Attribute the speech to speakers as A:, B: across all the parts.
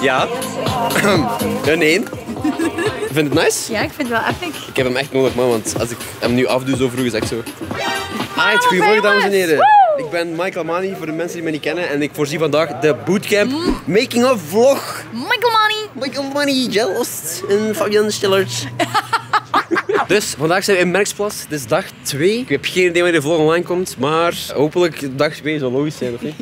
A: Ja. ja, nee. Vind je het nice?
B: Ja, ik vind het wel epic.
A: Ik heb hem echt nodig, man, want als ik hem nu afdoe zo vroeg is echt zo. Alright, goedemorgen dames en heren. Ik ben Michael Mani voor de mensen die mij niet kennen en ik voorzie vandaag de bootcamp making of vlog.
B: Michael Money.
A: Michael Mani, Jealous en Fabian Stillert. dus vandaag zijn we in Merksplas. Dit is dag 2. Ik heb geen idee wanneer de vlog online komt, maar hopelijk dag 2 zal logisch zijn, of niet?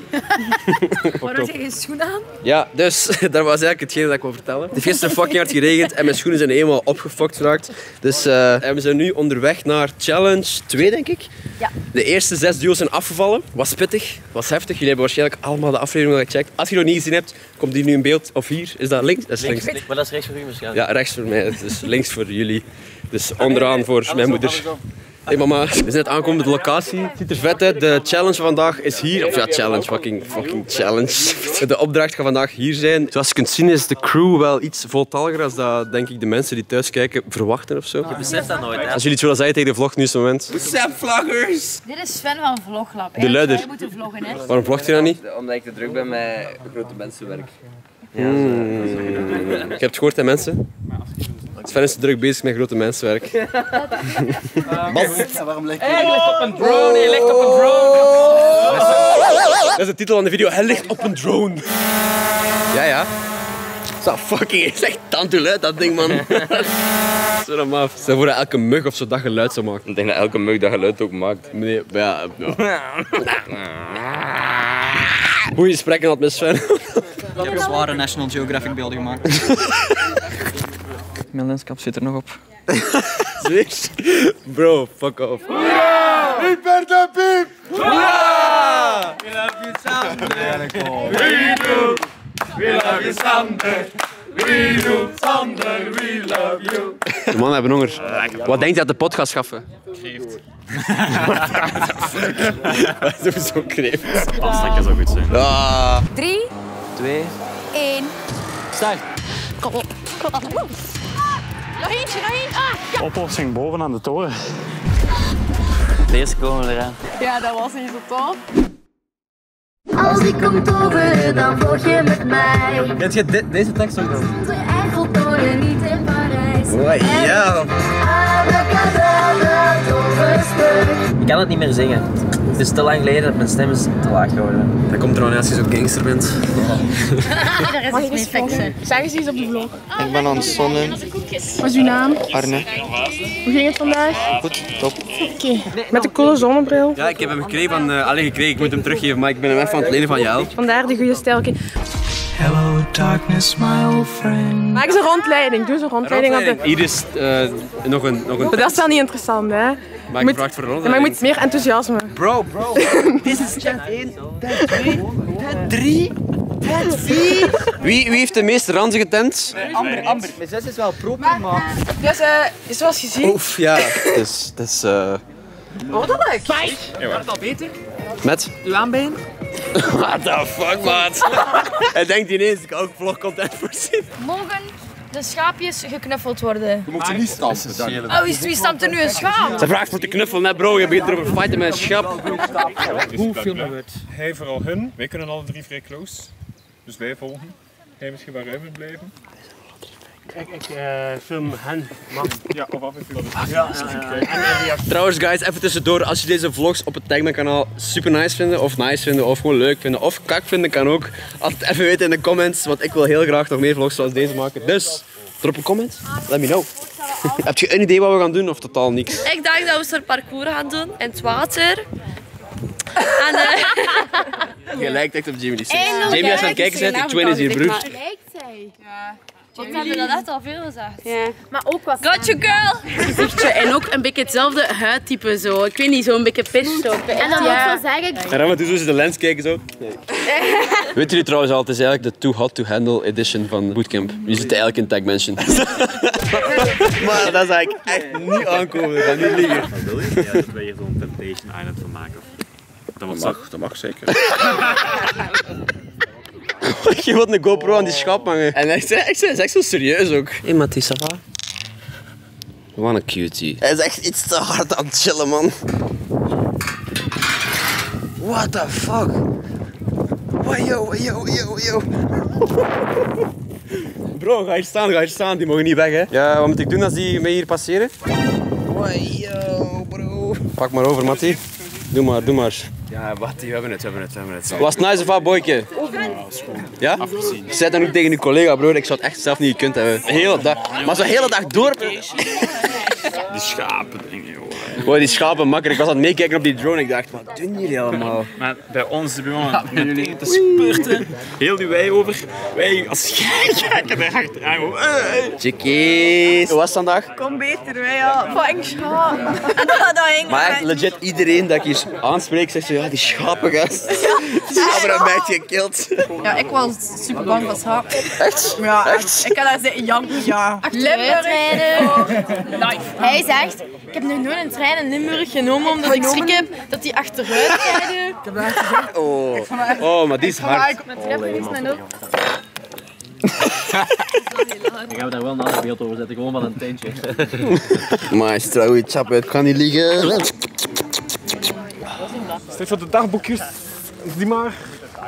B: Waarom heb je geen schoen aan?
A: Ja, dus dat was eigenlijk hetgeen dat ik wil vertellen. Het heeft gisteren fucking hard geregend en mijn schoenen zijn helemaal opgefokt geraakt. Dus eh, en we zijn nu onderweg naar challenge 2, denk ik.
B: Ja.
A: De eerste zes duo's zijn afgevallen. Was pittig, was heftig. Jullie hebben waarschijnlijk allemaal de aflevering al gecheckt. Als je nog niet gezien hebt, komt die nu in beeld. Of hier, is dat links? Dat is links.
C: Maar dat is rechts voor u waarschijnlijk.
A: Ja, rechts voor mij. Het is links voor jullie. Dus onderaan voor mijn moeder. Hey mama, we zijn net aangekomen op de locatie. Het ziet er vet uit. De challenge van vandaag is hier. Of ja, challenge, fucking, fucking challenge. De opdracht gaat vandaag hier zijn. Zoals je kunt zien is de crew wel iets voltalliger als dat, denk ik, de mensen die thuis kijken verwachten of zo.
C: Je beseft dat nooit, hè?
A: Als jullie het willen zeggen tegen de vlog, nu is het moment.
B: Dit is Sven van Vloglab.
A: De luider.
B: Wij moeten vloggen, hè.
A: Waarom vlogt je dat niet?
D: Omdat ik te druk ben met grote mensenwerk.
A: Je hebt het gehoord, hè, mensen? Sven is te druk bezig met grote mensenwerk.
D: waarom leg
C: Hij ligt op een drone, hij ligt op een drone.
A: Dat is de titel van de video. Hij ligt op een drone. Ja, ja. Zo fucking, is echt tanteluid dat ding, man. Zo dan af. Stel voor dat elke mug of zo dat geluid zou maken.
D: Ik denk dat elke mug dat geluid ook maakt.
A: Nee, ja. ja. Goeie gesprekken had met Sven.
E: Ik heb zware National Geographic beelden gemaakt. Mijn lenskap zit er nog op.
A: Zweer. Bro, fuck off. De mannen hebben honger. Wat denkt je dat de pot gaat schaffen? Kreeft. Wat is zo kreeft?
C: Pasta zou goed zijn.
A: Ah.
B: Drie,
C: Twee.
B: één.
E: Start.
B: Kom op. Kom op. Nog eentje, nog eentje. Ah, ja.
F: Oplossing bovenaan de toren.
C: Deze komen we eraan.
B: ja, dat was niet zo tof.
G: Als ik kom toveren, dan vlog je met mij.
A: Kent je deze tekst ook dan?
G: De Eiffeltoren niet in Parijs.
A: Oh, ja.
C: Ik kan het niet meer zingen. Het is te lang geleden dat mijn stem is te laag geworden.
A: Dat komt er aan als je zo gangster bent.
B: Mag ik eens fixen?
H: Zeg eens iets op de vlog.
E: Ik ben aan het zonnen.
H: Wat is uw naam?
E: Arne.
H: Hoe ging het vandaag?
E: Goed, top.
H: Oké. Met de coole zonnebril.
A: Ja, ik heb hem gekregen van... uh, alleen gekregen, ik moet hem teruggeven, maar ik ben hem even aan het lenen van jou.
H: Vandaar de goede stijl.
F: Hello darkness, my old friend.
H: Maak eens een rondleiding. Doe eens een rondleiding op de...
A: Hier is eh, nog een... Nog een
H: Maar dat is wel niet interessant, hè?
A: maar ik
H: moet-
A: vraag voor een
H: Ja,
A: ronde.
H: maar je moet meer enthousiasme.
A: Bro, bro. Dit is chat 1, tent 2, tent 3, tent 4. Wie, wie heeft de meest ranzige tent?
E: Mijn zus is wel proper, maar...
H: Dus, eh, dus zoals je ziet...
A: Oef, ja. Het is... Het is eh
H: Ordelijk.
A: Met...
H: Uw aanbeen.
A: What the fuck, maat? Hij denkt ineens, ik kan ook vlogcontent voorzien.
B: Mogen de schaapjes geknuffeld worden?
D: Je moet ze niet stampen.
B: Oh, wie, wie stamt er nu een schaap?
A: Ze vraagt voor te knuffelen, hè bro. Je begint erover te fighten met een schap.
F: Hoe filmen we het? Hij vooral hun. Wij kunnen alle drie vrij close. Dus wij volgen. Hij misschien waar ruim in blijven.
I: Ik, ik eh, film hen. Man.
F: Ja, of af en toe dat het
A: Trouwens, guys, even tussendoor. Als je deze vlogs op het Tagman kanaal super nice vinden, of nice vinden, of gewoon leuk vinden, of kak vinden, kan ook. Altijd even weten in de comments, want ik wil heel graag nog meer vlogs zoals deze maken. Dus, drop een comment. Let me know. Heb je een idee wat we gaan doen, of totaal niks?
J: Ik dacht dat we zo'n parcours gaan doen in het water. En eh,
A: Je lijkt echt op Jamie Jamie, als je aan het kijken bent, die twin is hier, broer.
J: Ja. Want we hebben dat echt al veel gezegd.
B: Ja. Maar ook wat...
J: Got you girl!
K: gezichtje en ook een beetje hetzelfde huidtype zo. Ik weet niet, zo'n beetje pitstop.
B: En dan ook wel zeggen...
A: En dan doen ze de lens kijken zo. Weet jullie trouwens al, het is eigenlijk de Too Hot to Handle edition van Bootcamp. Je zit eigenlijk in Tag Mansion. maar dat is eigenlijk echt niet aankomen, ik ga niet liegen.
I: Wil je? Ja, dat wij hier zo'n Temptation Island van maken. Dat
D: Mag, dat mag zeker.
A: Je wilt een GoPro aan die schap hangen. En echt, echt, hij is echt zo serieus ook. Hé, hey, Mathieu, ça va? Wat een cutie. Hij is echt iets te hard aan het chillen, man. What the fuck? Wajo, wajo, wajo, wajo. Bro, ga hier staan, ga hier staan. Die mogen niet weg, hè. Ja, wat moet ik doen als die mij hier passeren? Wajo, bro. Pak maar over, Matty. Doe maar, doe maar. Ja, wat, we hebben het, we hebben het, we hebben het. Was het nice of wat, boyke? Ja? Zeg dan ook tegen je collega, bro. Ik zou het echt zelf niet gekund hebben. De hele dag. Maar zo de hele dag door.
I: Die schapen.
A: Wow, die schapen makker. Ik was aan het meekijken op die drone. Ik dacht, wat doen jullie allemaal?
I: Maar bij ons, de buurman, meteen te spurten. Heel die wei over. Wij als gewoon, eh, eh.
A: Chickies. Hoe was het vandaag?
H: Kom beter, wij ja. Fucking schaap.
A: Maar echt legit iedereen dat ik hier aanspreek zegt zo, ja, die schapengast. Die schapen hebben mij gekild.
H: Ja, ik was super bang van schaap.
A: Echt?
H: Ja, echt. Ik kan daar zitten janken, ja.
K: Limburg. Hij zegt, ik heb nog nooit een trein in Limburg genomen omdat ik schrik heb dat die achteruit rijden.
A: Oh. oh, maar die is hard.
K: Mijn trap is mijn ook.
C: Dan gaan we daar wel een ander beeld over zetten, gewoon van een tentje.
A: Maar is trouwens, chap, het kan niet liggen.
F: Steeds voor de dagboekjes. Die maar.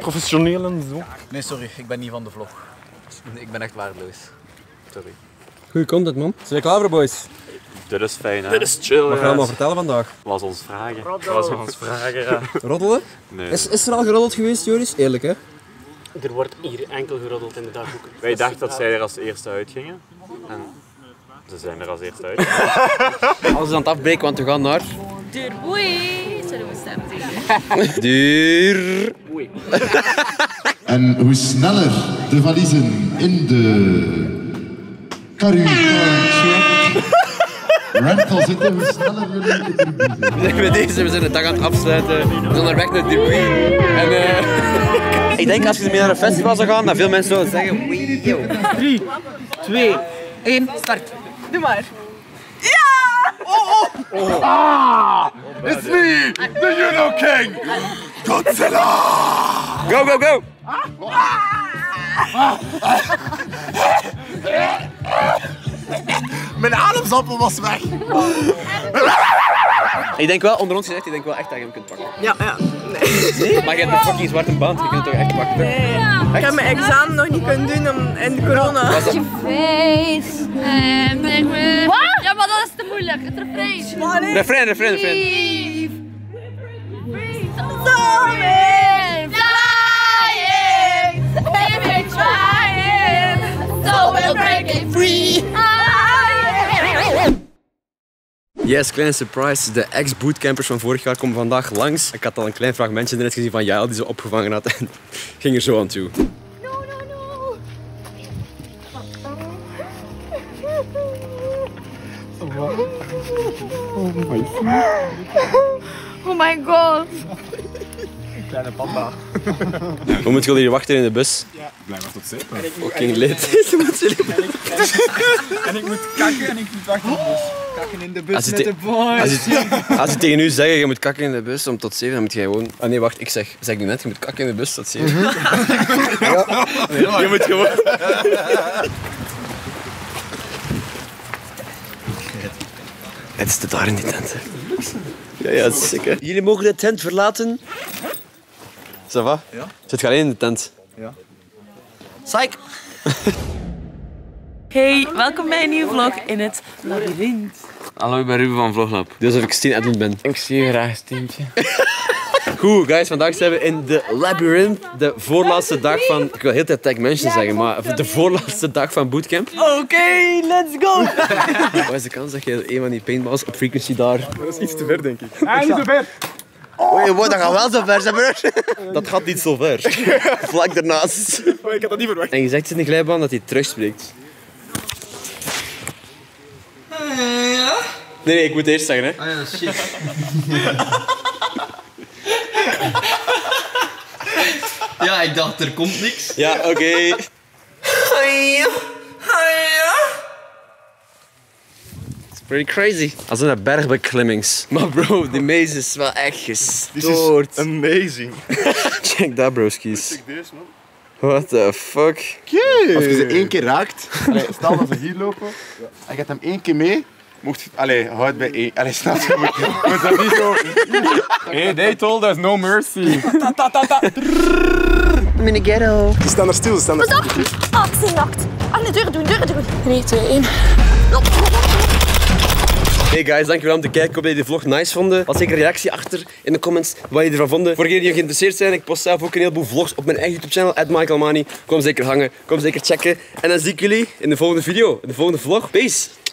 F: Professioneel en zo.
L: Nee, sorry, ik ben niet van de vlog. Ik ben echt waardeloos. Sorry.
A: Goeie content, man. Zijn we klaar voor, boys?
I: Dit is fijn, hè?
A: Dit is chill, Wat gaan we allemaal vertellen vandaag?
I: Was ons vragen. Was ons vragen, ja.
A: Roddelen?
I: Nee.
A: Is, is er al geroddeld geweest, Joris? Eerlijk, hè?
M: Er wordt hier enkel geroddeld in de dagboeken.
I: Wij dachten dat zij er als eerste uitgingen. En ze zijn er als eerste uit.
A: Alles is aan het afbreken, want we gaan naar...
J: Duur boei. Sorry, mijn stem tegen.
A: Duur.
N: En hoe sneller de valiezen in de Caru rental zitten, hoe sneller jullie.
A: Met deze, we zijn de dag aan het afsluiten. We zijn naar weg naar Dubai. En eh, ik denk als je mee naar een festival zou gaan, dat veel mensen zouden zeggen, wee, yo.
H: 3, 2, 1, start. Doe maar. Ja! Oh, oh.
N: Ah! It's me, the Juno King, Godzilla!
A: Go, go, go!
N: Mijn ademsappel was weg.
A: Ik denk wel, onder ons gezegd, ik denk wel echt dat je hem kunt pakken.
H: Ja, ja.
A: Nee? Maar je hebt een fucking zwarte band, je kunt het toch echt pakken?
H: Nee. Ik heb mijn examen nog niet kunnen doen om, in de corona.
A: Was dat-
J: Face. En denk weer. Wat? Ja, maar dat is te moeilijk. Het refrein.
A: Refrein, refrein, refrein.
J: Soaring,
A: Yes, kleine surprise. De ex-bootcampers van vorig jaar komen vandaag langs. Ik had al een klein fragmentje net gezien van Jael die ze opgevangen had en ging er zo aan toe.
J: Oh my god.
F: Kleine panda.
A: Hoe moet je hier wachten in de bus?
F: Ja. Blijf maar tot zeven.
A: Fucking lid.
F: En ik moet kakken en ik moet wachten in de bus. Kakken in de bus
A: Als je,
F: met
A: te-
F: de boys.
A: als, je, als je tegen u zegt, je moet kakken in de bus om tot 7, dan moet je gewoon... Ah nee, wacht, ik zeg, zeg nu net, je moet kakken in de bus tot 7. ja. Je moet gewoon... Het is te daar in die tent, hè. Ja, ja, dat is sick, hè. Jullie mogen de tent verlaten. Ça va?
F: Ja.
A: Zit je alleen in de tent?
F: Ja.
H: Psych. Hey, welkom bij een nieuwe vlog in het labyrint.
A: Hallo, ik ben Ruben van Vloglab. Dus of ik Stien Edmund ben. Ik zie je graag, Stientje. Goed, guys, vandaag zijn we in de Labyrinth. De voorlaatste dag van... Ik wil heel de tijd Tag Mansion zeggen, maar de voorlaatste dag van bootcamp.
H: Oké, let's go.
A: Wat is de kans dat je een van die paintballs op frequency daar...
F: Dat is iets te ver, denk ik. Ah, niet te ver.
A: Oh, je dat gaat wel zo ver, zijn, broer. Dat gaat niet zo ver. Vlak daarnaast.
F: Oh, ik had dat niet verwacht.
A: En je zegt in de glijbaan dat hij terugspreekt. Nee, nee, ik moet eerst zeggen, hè.
L: Ah ja, shit. ja, ik dacht, er komt niks.
A: Ja, oké. It's pretty crazy. Als een bergbeklimmings. Maar bro, die maze is wel echt gestoord.
F: amazing.
A: Check dat, broskies.
F: Check deze, man.
A: What the fuck?
N: Als je ze één keer raakt, allee, stel dat ze hier lopen, en je hebt hem één keer mee, mocht je, allee, houd bij één. Allee, snap je, moet dat niet zo...
F: Hey, they told us no mercy.
H: hem in de ghetto.
N: Ze staan er stil, ze staan er
B: Pas op! Ah, ik zie nakt. Ah, nee, deuren doen, deuren doen. 3, 2, 1.
A: Hey guys, dankjewel om te kijken. Ik hoop dat jullie de vlog nice vonden. Laat zeker reactie achter in de comments wat jullie ervan vonden. Voor degenen die geïnteresseerd zijn, ik post zelf ook een heleboel vlogs op mijn eigen YouTube channel, Michael Mani. Kom zeker hangen, kom zeker checken. En dan zie ik jullie in de volgende video, in de volgende vlog. Peace!